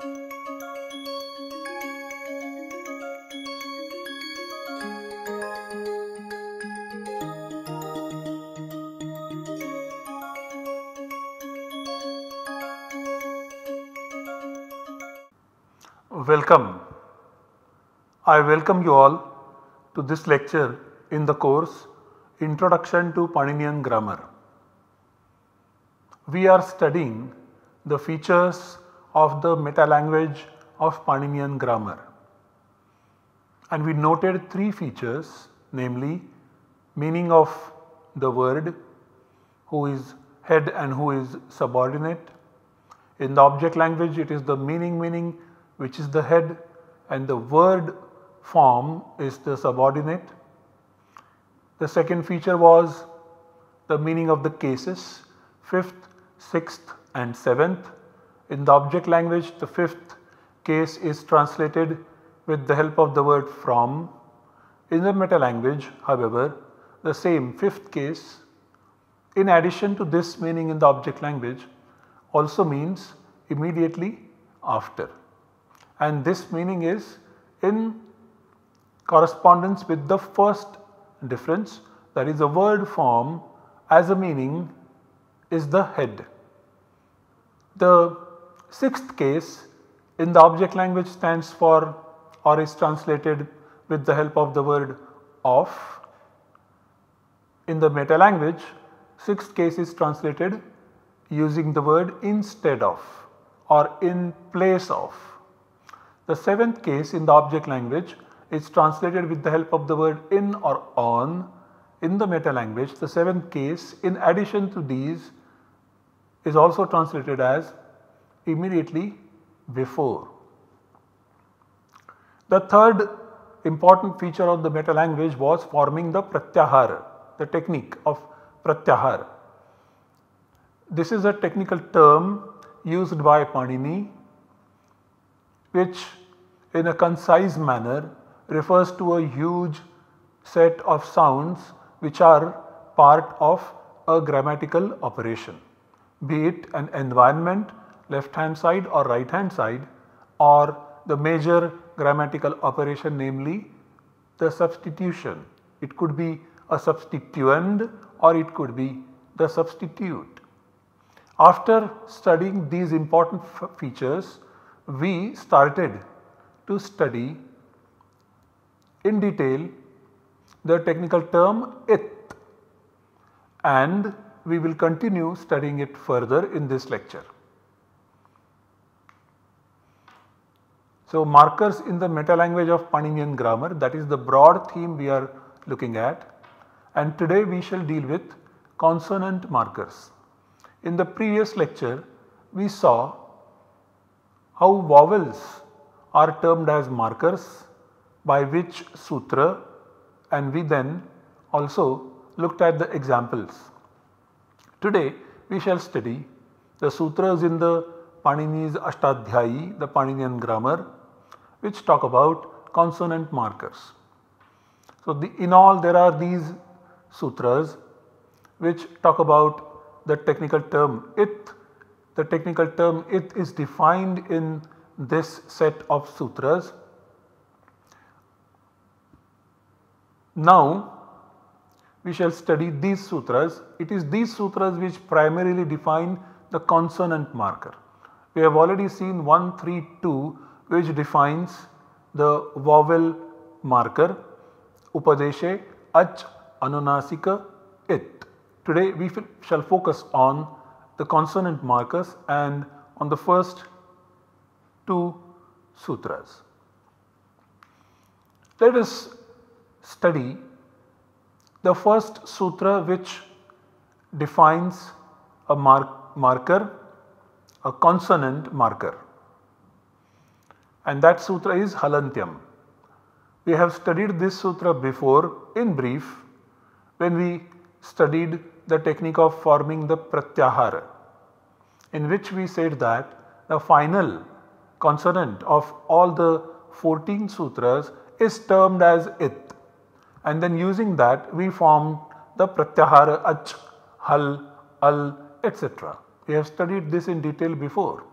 Welcome. I welcome you all to this lecture in the course Introduction to Paninian Grammar. We are studying the features of the meta language of Paninian grammar and we noted three features namely meaning of the word, who is head and who is subordinate. In the object language it is the meaning meaning which is the head and the word form is the subordinate. The second feature was the meaning of the cases 5th, 6th and 7th. In the object language the 5th case is translated with the help of the word from. In the meta language however the same 5th case in addition to this meaning in the object language also means immediately after and this meaning is in correspondence with the first difference that is the word form as a meaning is the head. The sixth case in the object language stands for or is translated with the help of the word of. In the meta language sixth case is translated using the word instead of or in place of. The seventh case in the object language is translated with the help of the word in or on in the meta language. The seventh case in addition to these is also translated as immediately before. The third important feature of the meta language was forming the pratyahar, the technique of pratyahar. This is a technical term used by Panini which in a concise manner refers to a huge set of sounds which are part of a grammatical operation be it an environment left hand side or right hand side or the major grammatical operation namely the substitution. It could be a substituend or it could be the substitute. After studying these important features we started to study in detail the technical term ith and we will continue studying it further in this lecture. So, markers in the meta language of Paninian grammar that is the broad theme we are looking at and today we shall deal with consonant markers. In the previous lecture we saw how vowels are termed as markers by which sutra and we then also looked at the examples. Today we shall study the sutras in the Panini's Ashtadhyayi, the Paninian grammar which talk about consonant markers. So, the, in all there are these sutras which talk about the technical term ith. The technical term ith is defined in this set of sutras. Now we shall study these sutras. It is these sutras which primarily define the consonant marker. We have already seen 132 which defines the vowel marker Upadeshe, Ach, Anunasika, It. Today we shall focus on the consonant markers and on the first two sutras. Let us study the first sutra which defines a mark marker, a consonant marker and that sutra is Halantyam. We have studied this sutra before in brief when we studied the technique of forming the pratyahara in which we said that the final consonant of all the 14 sutras is termed as it and then using that we formed the pratyahara ach, hal, al etc. We have studied this in detail before.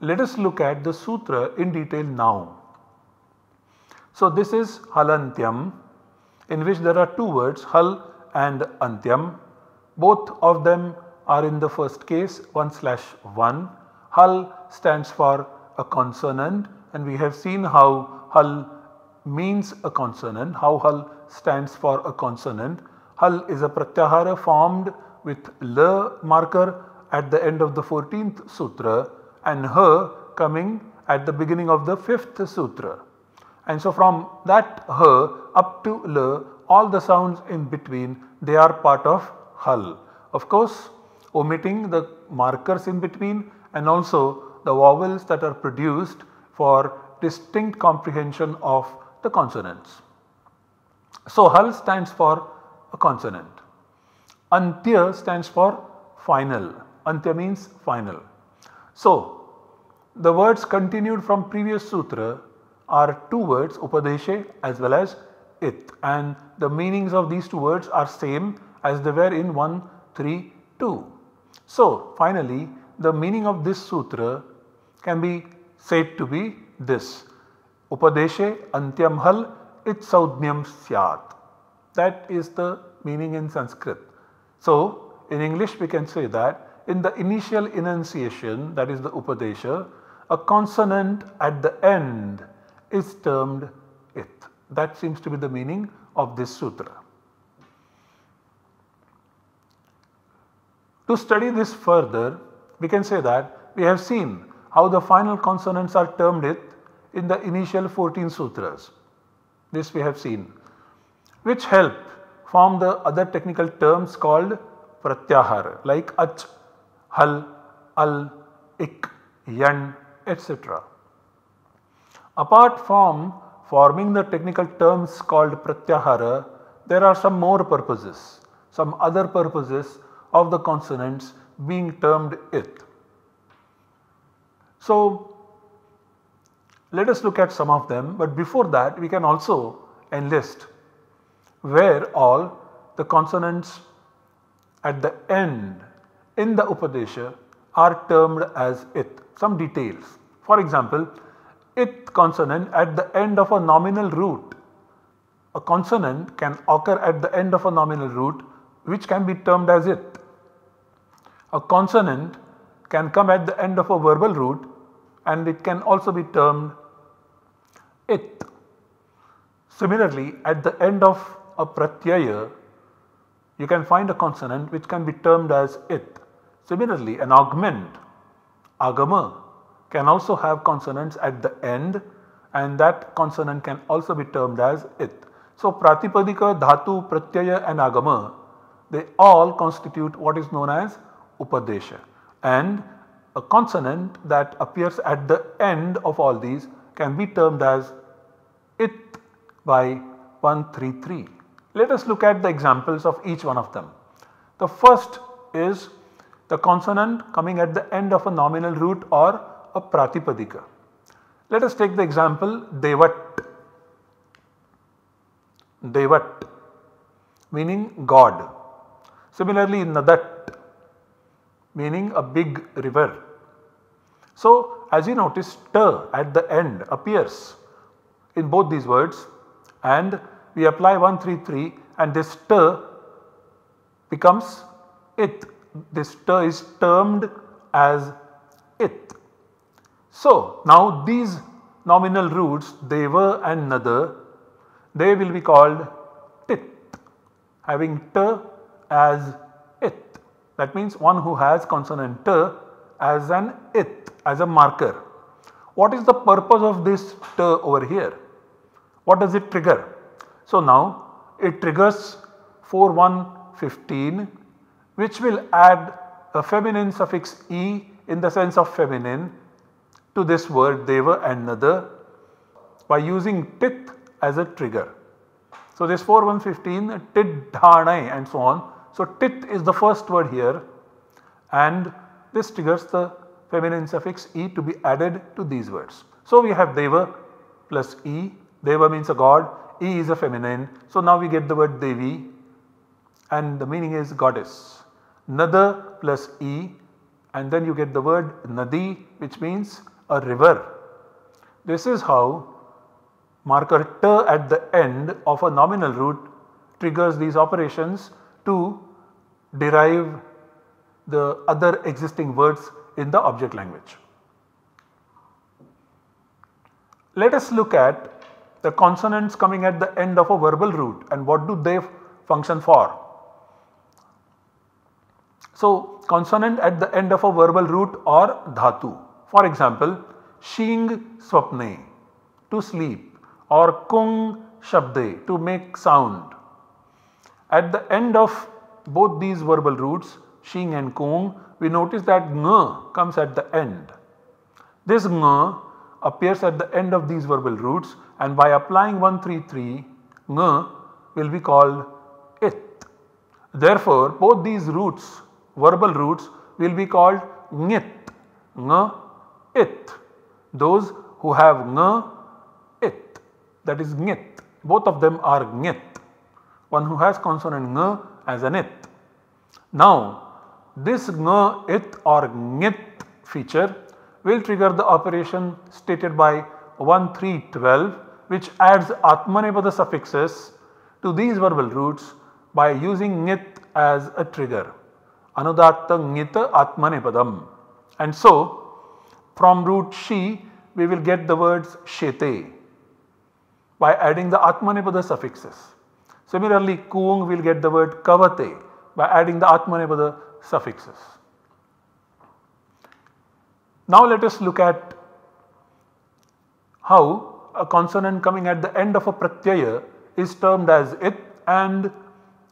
Let us look at the sutra in detail now. So this is halantyam in which there are two words hal and antyam. Both of them are in the first case 1 slash 1. Hal stands for a consonant and we have seen how hal means a consonant, how hal stands for a consonant. Hal is a pratyahara formed with la marker at the end of the 14th sutra and her coming at the beginning of the 5th sutra. And so from that her up to la all the sounds in between they are part of hal. Of course omitting the markers in between and also the vowels that are produced for distinct comprehension of the consonants. So, hal stands for a consonant. Antya stands for final. Antya means final. So, the words continued from previous sutra are two words Upadeshe as well as it and the meanings of these two words are same as they were in 1, 3, 2. So, finally the meaning of this sutra can be said to be this Upadeshe antyam hal it saudnyam syat. That is the meaning in Sanskrit. So, in English we can say that in the initial enunciation that is the Upadesha, a consonant at the end is termed it. That seems to be the meaning of this sutra. To study this further, we can say that we have seen how the final consonants are termed it in the initial 14 sutras. This we have seen which help form the other technical terms called pratyahar like ach, hal, al, ik, yan etc. Apart from forming the technical terms called pratyahara, there are some more purposes, some other purposes of the consonants being termed it. So, let us look at some of them but before that we can also enlist where all the consonants at the end in the Upadesha are termed as it. Some details. For example, it consonant at the end of a nominal root. A consonant can occur at the end of a nominal root which can be termed as it. A consonant can come at the end of a verbal root and it can also be termed it. Similarly, at the end of a pratyaya, you can find a consonant which can be termed as it. Similarly, an augment, agama, can also have consonants at the end and that consonant can also be termed as it. So, pratipadika, dhatu, pratyaya and agama they all constitute what is known as upadesha and a consonant that appears at the end of all these can be termed as it by 133. Let us look at the examples of each one of them. The first is the consonant coming at the end of a nominal root or a pratipadika. Let us take the example Devat. Devat meaning God. Similarly Nadat meaning a big river. So as you notice t at the end appears in both these words and we apply 133 and this t becomes it. This t is termed as it. So now these nominal roots deva and nada they will be called tit having t as it. That means one who has consonant t as an it as a marker. What is the purpose of this t over here? What does it trigger? So now it triggers 4115 which will add a feminine suffix e in the sense of feminine to this word deva and nada by using tit as a trigger. So this 4115 tit dhanai and so on. So tit is the first word here and this triggers the feminine suffix e to be added to these words. So we have deva plus e Deva means a god, E is a feminine. So now we get the word Devi and the meaning is goddess. Nada plus E and then you get the word nadi which means a river. This is how marker t at the end of a nominal root triggers these operations to derive the other existing words in the object language. Let us look at the consonants coming at the end of a verbal root and what do they function for. So, consonant at the end of a verbal root or dhatu. For example, shing swapne to sleep or kung shabde to make sound. At the end of both these verbal roots shing and kung we notice that ng comes at the end. This ng appears at the end of these verbal roots and by applying 133 ng will be called it. Therefore, both these roots verbal roots will be called ngit, ng, it. Those who have ng, it that is ngit both of them are ngit. One who has consonant ng as an it. Now this ng, it or ngit feature will trigger the operation stated by 1312 which adds Atmanepada suffixes to these verbal roots by using ngit as a trigger. Anudatta ngita Atmanepadam. And so from root she we will get the words shete by adding the Atmanepada suffixes. Similarly, Kung will get the word kavate by adding the Atmanepada suffixes. Now let us look at how a consonant coming at the end of a pratyaya is termed as it and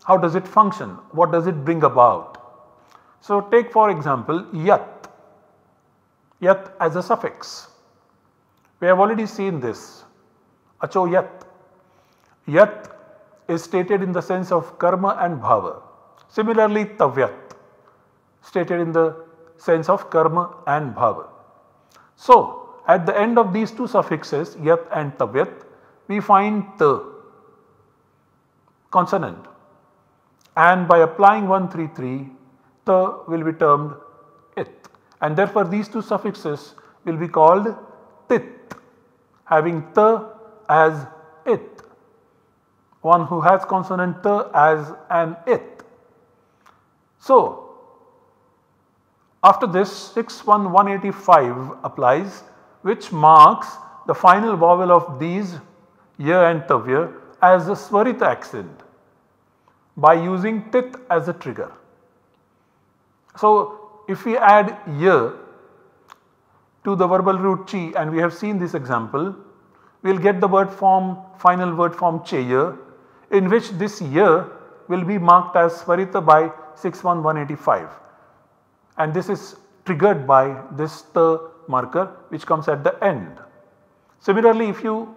how does it function, what does it bring about. So take for example yat, yat as a suffix. We have already seen this, acho yat. Yat is stated in the sense of karma and bhava. Similarly tavyat stated in the sense of karma and bhava. So, at the end of these two suffixes yat and tavyat we find the consonant and by applying 133 will be termed it and therefore these two suffixes will be called tit having ta as it one who has consonant ta as an it. So, after this 61185 applies which marks the final vowel of these ya and tavya as a swarita accent by using tit as a trigger. So, if we add ya to the verbal root chi and we have seen this example, we will get the word form final word form cheya in which this ya will be marked as swarita by 61185 and this is triggered by this the marker which comes at the end. Similarly, if you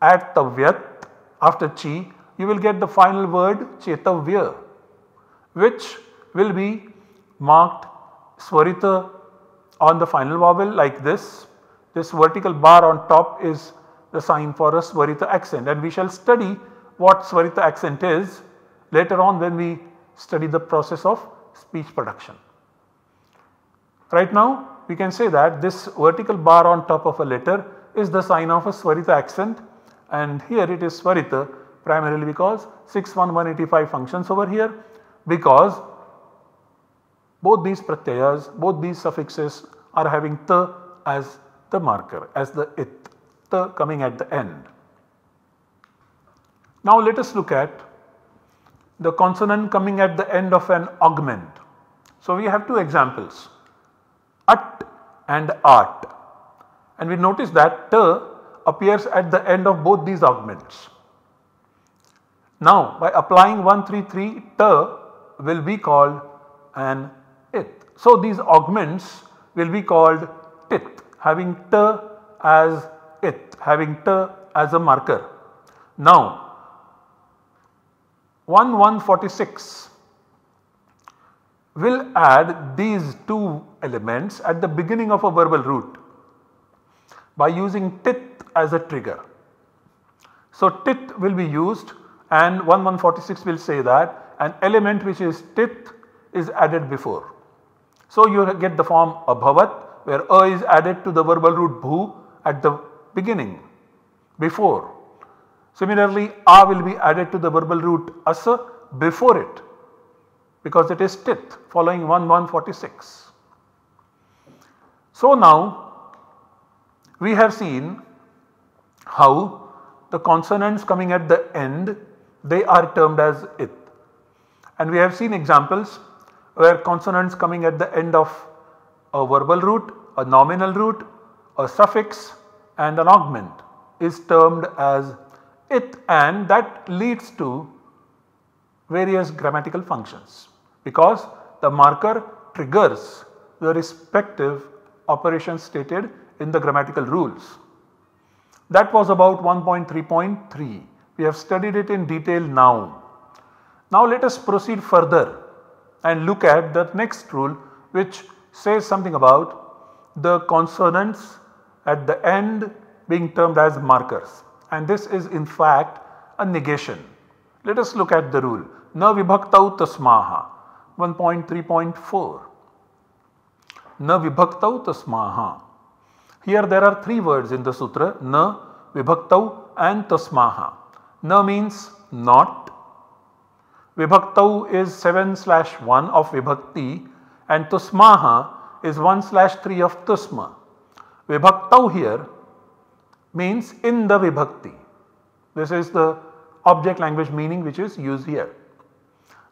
add tavyat after chi you will get the final word chetavya which will be marked swarita on the final vowel like this. This vertical bar on top is the sign for a swarita accent and we shall study what swarita accent is later on when we study the process of speech production. Right now we can say that this vertical bar on top of a letter is the sign of a Swarita accent and here it is Swarita primarily because 61185 functions over here because both these pratyayas, both these suffixes are having ta as the marker as the it, ta coming at the end. Now let us look at the consonant coming at the end of an augment. So we have two examples at and art and we notice that t appears at the end of both these augments. Now by applying 133 t will be called an. So these augments will be called tith having t as it having t as a marker. Now 1146 will add these two elements at the beginning of a verbal root by using tith as a trigger. So tith will be used and 1146 will say that an element which is tith is added before. So you get the form abhavat where a is added to the verbal root bhu at the beginning before. Similarly a will be added to the verbal root asa before it because it is tith following 1146. So now we have seen how the consonants coming at the end they are termed as it and we have seen examples where consonants coming at the end of a verbal root, a nominal root, a suffix and an augment is termed as it and that leads to various grammatical functions because the marker triggers the respective operations stated in the grammatical rules. That was about 1.3.3. We have studied it in detail now. Now let us proceed further and look at the next rule which says something about the consonants at the end being termed as markers and this is in fact a negation. Let us look at the rule na vibhaktau tusmaha 1.3.4 na vibhaktau tusmaha. Here there are three words in the sutra na vibhaktau and tusmaha. Na means not Vibhaktau is 7 slash 1 of Vibhakti and Tusmaha is 1 slash 3 of Tusma. Vibhaktau here means in the Vibhakti. This is the object language meaning which is used here.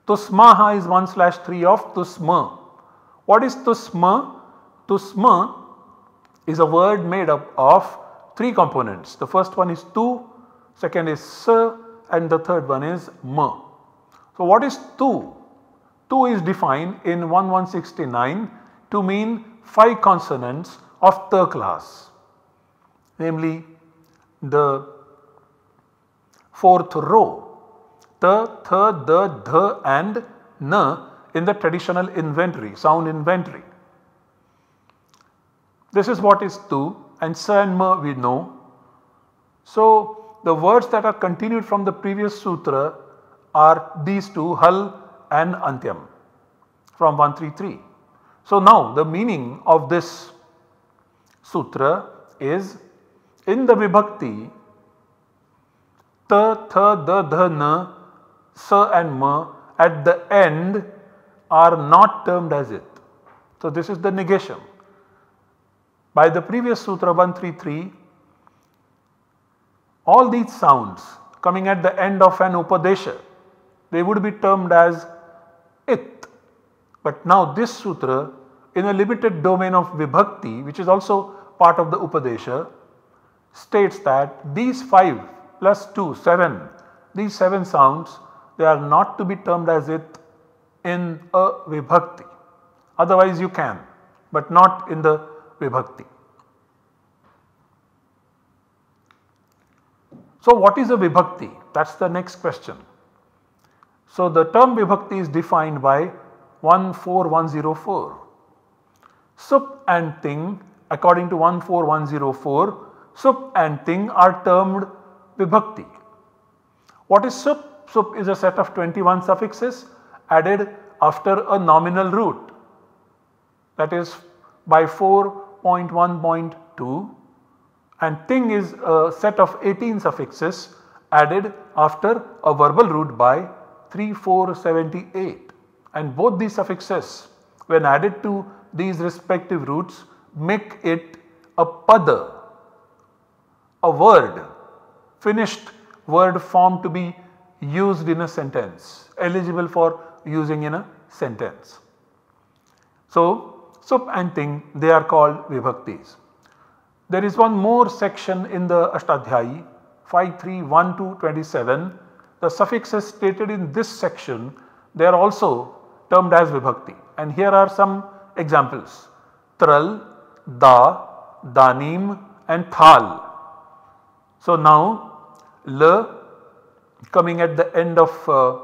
Tusmaha is 1 slash 3 of Tusma. What is Tusma? Tusma is a word made up of three components. The first one is tu, second is sa and the third one is ma. So, what is 2? 2 is defined in 1169 to mean 5 consonants of the class namely the fourth row the, th, the, the and n in the traditional inventory sound inventory. This is what is 2 and sa and ma we know. So, the words that are continued from the previous sutra are these two Hal and Antyam from 133. So now the meaning of this sutra is in the Vibhakti Ta, Tha, Da, Dha, Na, Sa and Ma at the end are not termed as it. So this is the negation. By the previous sutra 133 all these sounds coming at the end of an Upadesha they would be termed as it. But now this sutra in a limited domain of vibhakti which is also part of the Upadesha states that these 5 plus 2 7 these 7 sounds they are not to be termed as it in a vibhakti otherwise you can but not in the vibhakti. So what is a vibhakti that is the next question. So, the term vibhakti is defined by 14104. Sup and ting according to 14104, sup and ting are termed vibhakti. What is sup? Sup is a set of 21 suffixes added after a nominal root that is by 4.1.2 and ting is a set of 18 suffixes added after a verbal root by 3478 and both these suffixes when added to these respective roots make it a pada, a word, finished word form to be used in a sentence, eligible for using in a sentence. So, sup and ting they are called vibhaktis. There is one more section in the Ashtadhyayi 531 to 27 the suffixes stated in this section they are also termed as vibhakti and here are some examples tral, da, danim and thal. So now l coming at the end of uh,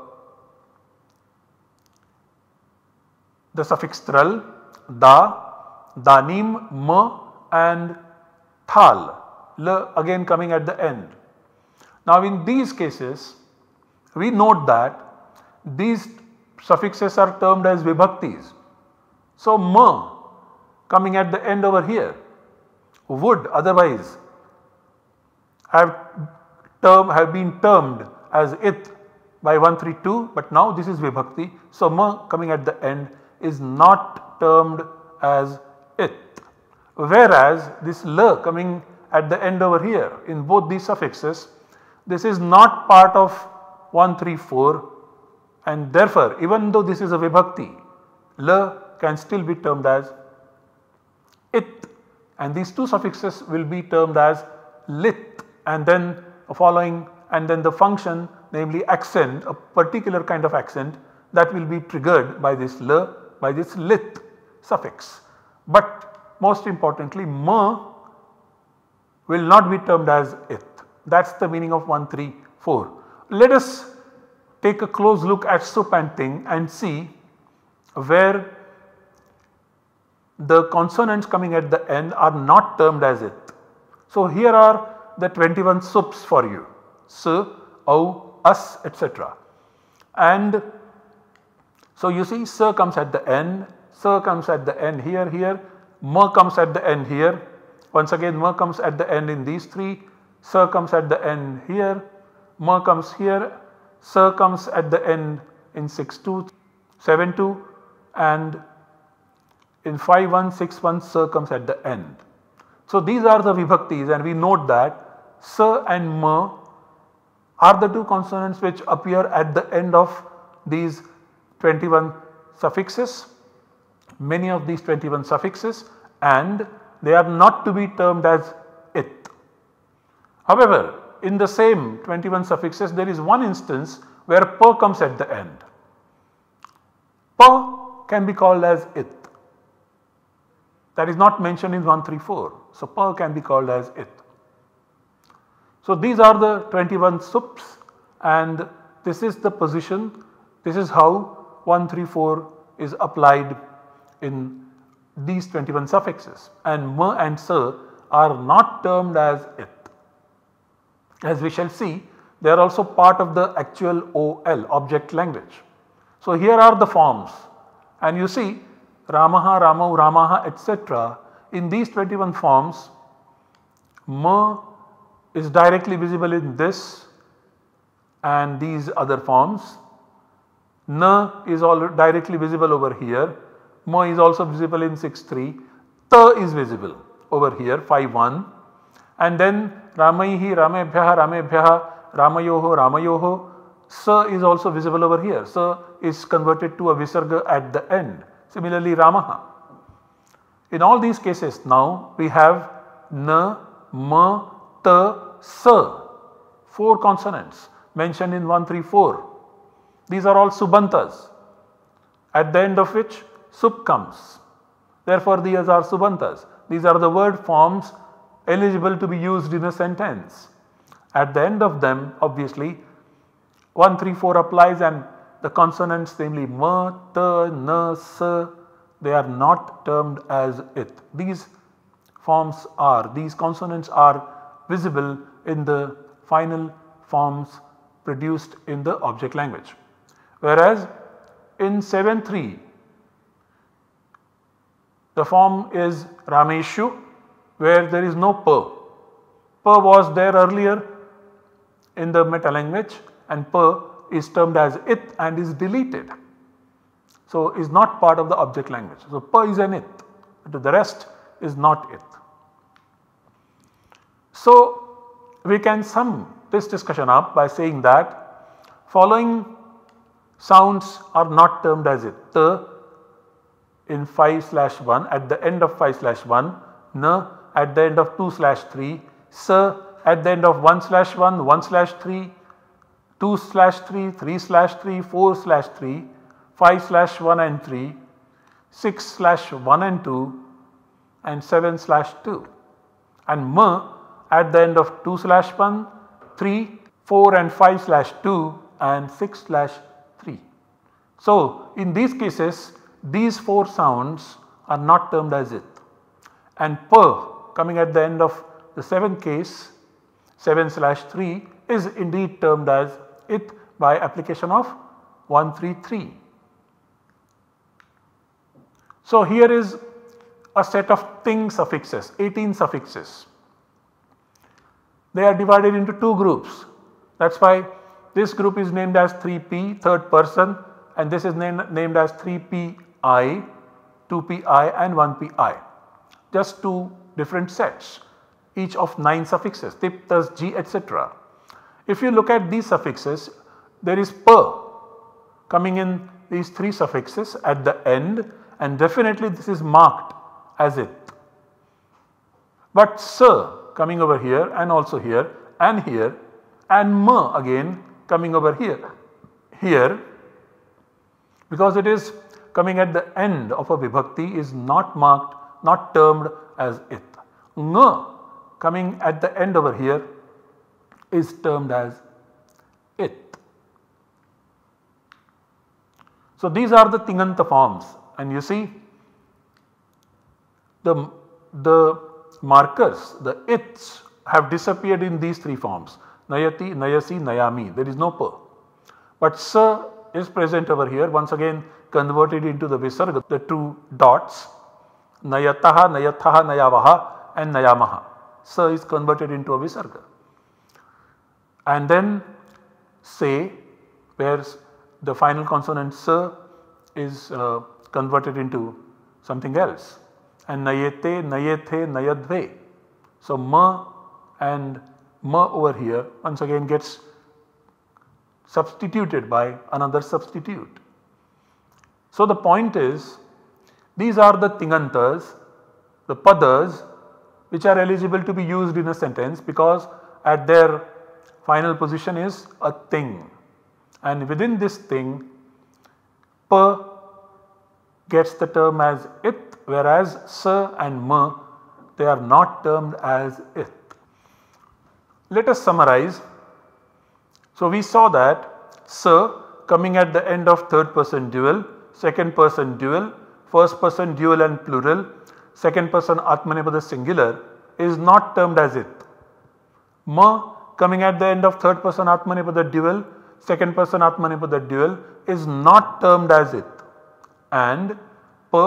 the suffix tral, da, danim, ma and thal, l again coming at the end. Now in these cases we note that these suffixes are termed as vibhaktis. So, ma coming at the end over here would otherwise have term have been termed as it by 132 but now this is vibhakti. So, ma coming at the end is not termed as it whereas this la coming at the end over here in both these suffixes this is not part of 134 and therefore even though this is a vibhakti la can still be termed as it and these two suffixes will be termed as lit and then following and then the function namely accent a particular kind of accent that will be triggered by this la by this lit suffix. But most importantly ma will not be termed as it that is the meaning of 134. Let us take a close look at sup and and see where the consonants coming at the end are not termed as it. So, here are the 21 sups for you s, au, us etc. And so you see s comes at the end, s comes at the end here, here, ma comes at the end here, once again ma comes at the end in these 3, s comes at the end here, ma comes here, s comes at the end in 6 2, 7 2 and in 5 1 6 1 s comes at the end. So these are the vibhaktis and we note that s and ma are the two consonants which appear at the end of these 21 suffixes, many of these 21 suffixes and they are not to be termed as it. However, in the same 21 suffixes there is one instance where pa comes at the end. Pa can be called as it that is not mentioned in 134. So, pa can be called as it. So, these are the 21 sups and this is the position, this is how 134 is applied in these 21 suffixes and ma and sa are not termed as it. As we shall see they are also part of the actual OL object language. So, here are the forms and you see Ramaha, Ramau, Ramaha etc. In these 21 forms Ma is directly visible in this and these other forms. Na is all directly visible over here. Ma is also visible in 6.3. Ta is visible over here 5.1 and then Ramaihi, Ramebhyaha, Ramebhyaha, Ramayoho, Ramayoho. Sa is also visible over here. Sa is converted to a visarga at the end. Similarly Ramaha. In all these cases now we have na, ma, ta, sa, 4 consonants mentioned in 134. These are all subantas at the end of which sup comes. Therefore, these are subantas. These are the word forms eligible to be used in a sentence. At the end of them obviously 134 applies and the consonants namely ma, ta, na, sa they are not termed as it. These forms are, these consonants are visible in the final forms produced in the object language. Whereas in 7.3 the form is Rameshu where there is no pa. Pa was there earlier in the meta language and pa is termed as it and is deleted. So, is not part of the object language. So, pa is an it, but the rest is not it. So, we can sum this discussion up by saying that following sounds are not termed as it. The in 5 slash 1 at the end of 5 slash 1, na at the end of 2 slash 3, sa at the end of 1 slash 1, 1 slash 3, 2 slash 3, 3 slash 3, 4 slash 3, 5 slash 1 and 3, 6 slash 1 and 2 and 7 slash 2 and ma at the end of 2 slash 1, 3, 4 and 5 slash 2 and 6 slash 3. So, in these cases these 4 sounds are not termed as it and pa coming at the end of the 7th case 7 slash 3 is indeed termed as it by application of 133. So, here is a set of ting suffixes 18 suffixes. They are divided into two groups that is why this group is named as 3p third person and this is named, named as 3pi, 2pi and 1pi just two different sets each of 9 suffixes tip, thus, g etc. If you look at these suffixes there is pa coming in these 3 suffixes at the end and definitely this is marked as it. But sa coming over here and also here and here and ma again coming over here. Here because it is coming at the end of a vibhakti is not marked not termed as it. Ng coming at the end over here is termed as it. So, these are the Tinganta forms and you see the, the markers the its have disappeared in these three forms. Nayati, Nayasi, Nayami. There is no pa. But Sa is present over here. Once again converted into the Visarga the two dots. Nayataha, Nayathaha, Nayavaha and Nayamaha. Sa is converted into a Visarga. And then say where the final consonant Sa is uh, converted into something else and Nayete, Nayethe, Nayadve. So Ma and Ma over here once again gets substituted by another substitute. So the point is these are the tingantas, the padas which are eligible to be used in a sentence because at their final position is a ting and within this ting pa gets the term as it whereas sa and ma they are not termed as it. Let us summarize. So, we saw that Sa coming at the end of third person dual, second person dual, first person dual and plural, second person Atmanepada singular is not termed as it. Ma coming at the end of third person Atmanepada dual, second person Atmanepada dual is not termed as it and pa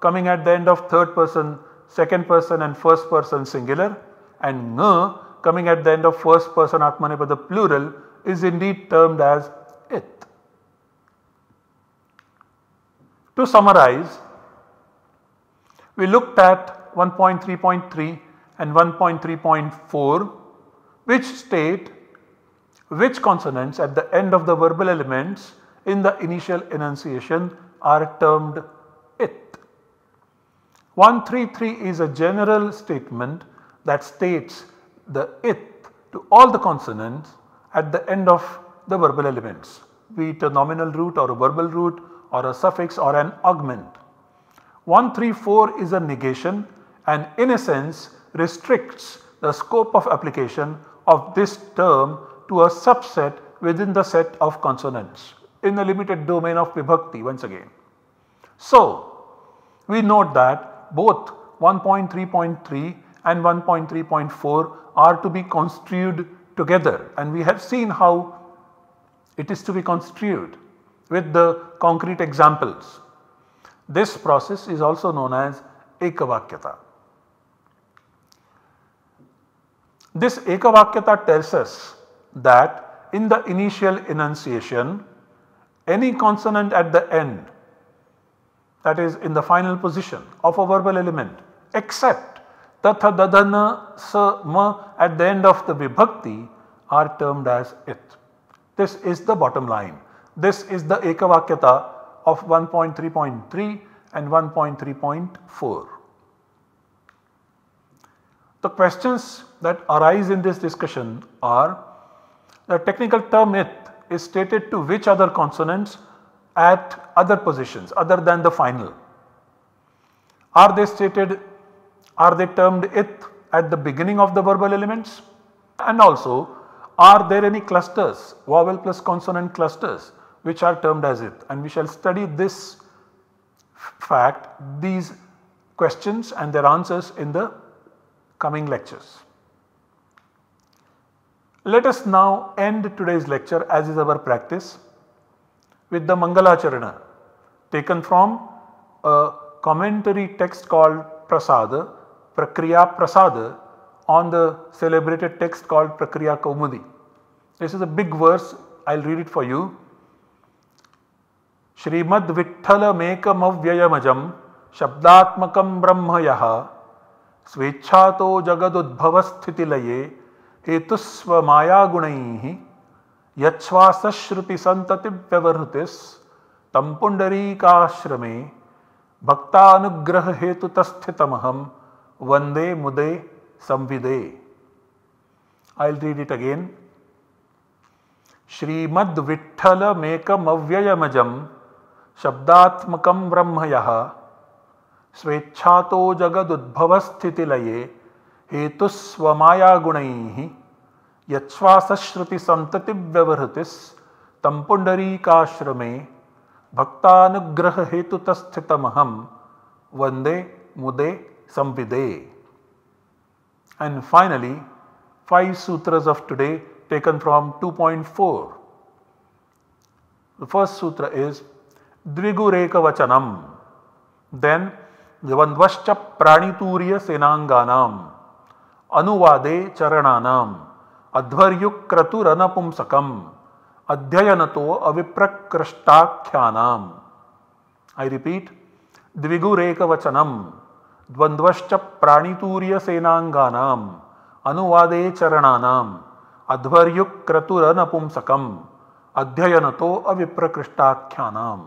coming at the end of third person, second person and first person singular and ng coming at the end of first person Atmanepada plural is indeed termed as it. To summarize, we looked at 1.3.3 and 1.3.4 which state which consonants at the end of the verbal elements in the initial enunciation are termed it. 133 is a general statement that states the it to all the consonants at the end of the verbal elements be it a nominal root or a verbal root or a suffix or an augment. 134 is a negation and in a sense restricts the scope of application of this term to a subset within the set of consonants in the limited domain of vibhakti once again. So, we note that both 1.3.3 and 1.3.4 are to be construed together and we have seen how it is to be construed with the concrete examples. This process is also known as Ekavakyata. This Ekavakyata tells us that in the initial enunciation any consonant at the end that is in the final position of a verbal element except tatha dadana sa ma at the end of the vibhakti are termed as it. This is the bottom line. This is the ekavakyata of 1.3.3 and 1.3.4. The questions that arise in this discussion are the technical term it is stated to which other consonants at other positions other than the final. Are they stated, are they termed it at the beginning of the verbal elements? And also are there any clusters, vowel plus consonant clusters which are termed as it and we shall study this fact, these questions and their answers in the coming lectures. Let us now end today's lecture as is our practice with the Mangalacharana taken from a commentary text called Prasad, Prakriya Prasad on the celebrated text called Prakriya Kaumudi. This is a big verse, I will read it for you. श्रीमद्विट्ठलमेकमव्ययमजं शब्दात्मकं ब्रह्म यः स्वेच्छा तो जगदुद्भवस्थितिलये हेतुस्वमायागुणैः यच्छ्वासश्रुतिसन्ततिव्यवहृतिस्तं पुण्डरीकाश्रमे भक्तानुग्रहहेतुतस्थितमहं वंदे मुदे संविदे it again it again. श्रीमद्विट्ठलमेकमव्ययमजं शब्दात्मकं ब्रह्म यः स्वेच्छातो जगदुद्भवस्थितिलये हेतुस्वमायागुणैः यच्छ्वासश्रुतिसन्ततिव्यवहृतिस् तं पुण्डरीकाश्रमे भक्तानुग्रहहेतुतस्थितमहं वंदे मुदे संविदे And finally, five sutras of today taken from 2.4. The first sutra is द्विगुरेक वचनम देन द्वंद्वश्च प्राणितूर्य सेनांगानाम अनुवादे चरणानाम। अध्वर्युक्रतुरनपुंसकम। अध्ययन तो अविप्रकृष्टाख्यानाम। आई रिपीट द्विगुरेक वचनम द्वंद्वश्च प्राणितूर्य सेनांगानाम अनुवादे चरणानाम। अध्वर्युक्रतुरनपुंसकम। अध्ययन तो अविप्रकृष्टाख्यानाम।